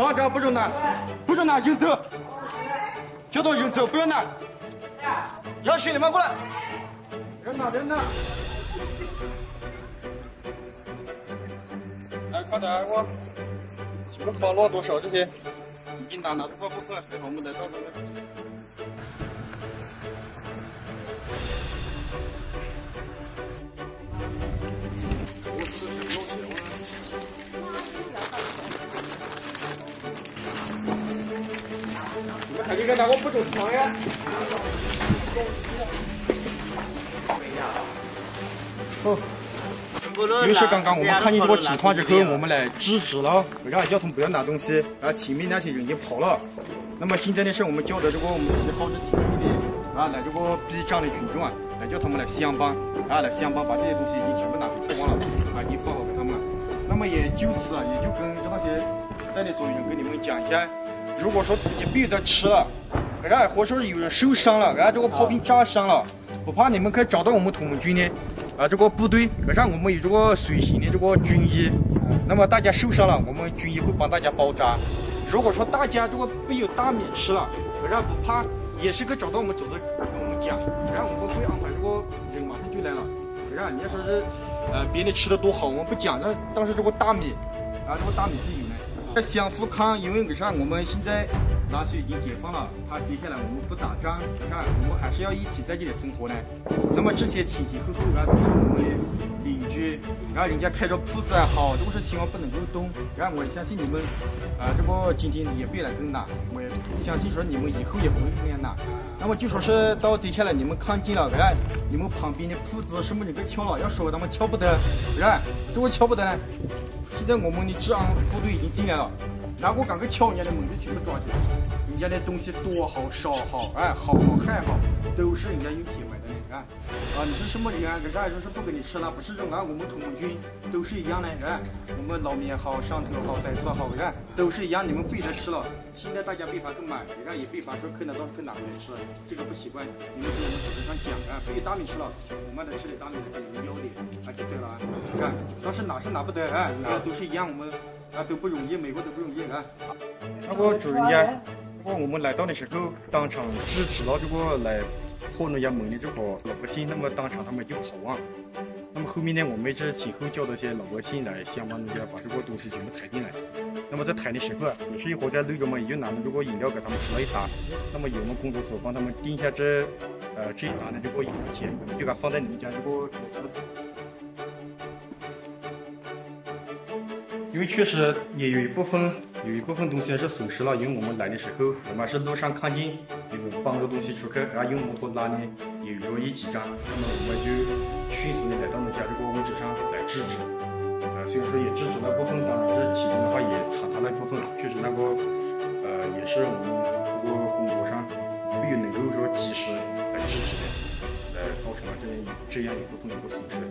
放下，不准拿，不准拿，人头，叫到人头，不要拿。要兄弟们过来，人拿人拿。来，快点，我，这个发落多少这些？已经拿拿多少部分？我们来到这个。你看那个不中枪呀？好。于是刚刚我们看见这个情况之后，我们来制止了，让交通不要拿东西，然后前面那些人就跑了。那么现在呢，是我们叫的这个我们七号的警卫的啊，来这个避障的群众啊，来叫他们来相帮，啊，来相帮把这些东西已经全部拿回去了，啊，已经放好给他们了。那么也就此啊，也就跟那些在的所有人跟你们讲一下。如果说自己没有得吃了，然或者说有人受伤了，然这个炮兵炸伤了，不怕你们可以找到我们同盟军的啊这个部队，让我们有这个随行的这个军医。那么大家受伤了，我们军医会帮大家包扎。如果说大家这个没有大米吃了，然不怕，也是可以找到我们组织跟我们讲，然后我们会安排这个人马上就来了。然你要说是呃别人吃的多好，我们不讲，那当时这个大米啊这个大米是有。相互看，因为为啥我们现在纳粹已经解放了，他接下来我们不打仗，你看我们还是要一起在这里生活呢。那么这些前前后后啊都是我们的邻居，然后人家开着铺子好，多事情我不能够动。然后我相信你们啊，这个今天也别来更难，我也相信说你们以后也不会这样难。那么就说是到接下来你们看见了，看你们旁边的铺子是不是能够撬了？要说他们撬不得，是吧？这个撬不得？现在我们的治安部队已经进来了，然后我刚刚敲人家的门子全部抓起来，人家的东西多好少好，哎，好好还好，都是人家有铁牌啊，你是什么人啊？这啥就是不给你吃了，不是种啊？我们同盟军都是一样的，看，我们老面好，上头好，白菜好，看，都是一样，你们被他吃了。现在大家被罚购买，你看也被罚说可能到可哪里吃，这个不奇怪。你们跟我们组织上讲啊，被大米吃了，我们的吃的大米是你们要的，啊就对了啊。你看，但是拿是拿不得啊，你看都是一样，我们啊都不容易，每个都不容易啊。那个主人家，那我们来到的时候，当场制止了这个来糊弄人家门的这个老百姓，那么当场他们就跑完了。那么后面呢，我们这前后叫这些老百姓来先帮人家把这个东西全部抬进来。那么在抬的时候啊，也是一伙在路中嘛，也就拿着这个饮料给他们吃了一打。那么有我们工作组帮他们定下这呃这一打的这个饮钱，就给它放在你们家这个。因为确实也有一部分有一部分东西是损失了，因为我们来的时候，我们是路上看见有搬个东西出去，然后用摩托拉呢，有着一几张，那么我们就。迅速的来到我们家这个位置上来制止，啊，虽然说也制止了部分，当然这其中的话也踩踏了一部分，确实那个，呃，也是我们这个工作上没有能够说及时来制止的，呃，造成了这样这样一部分一个损失。